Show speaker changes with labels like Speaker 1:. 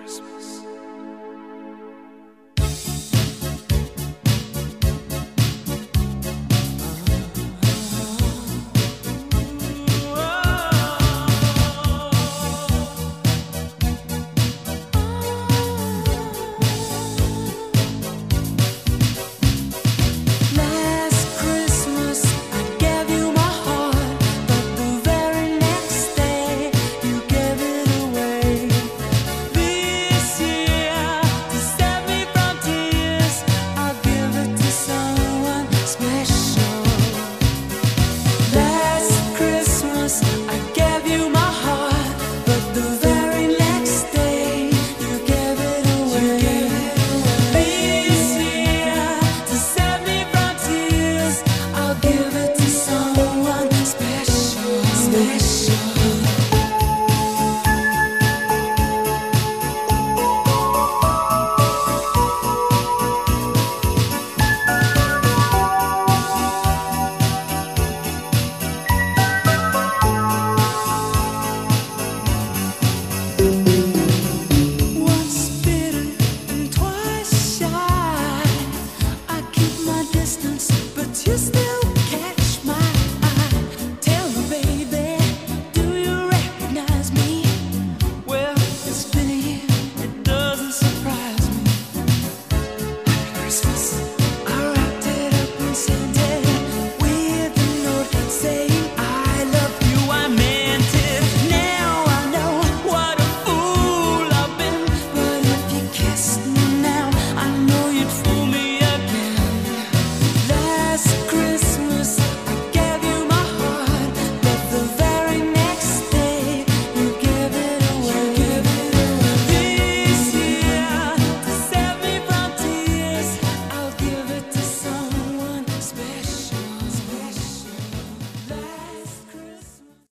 Speaker 1: Christmas. you.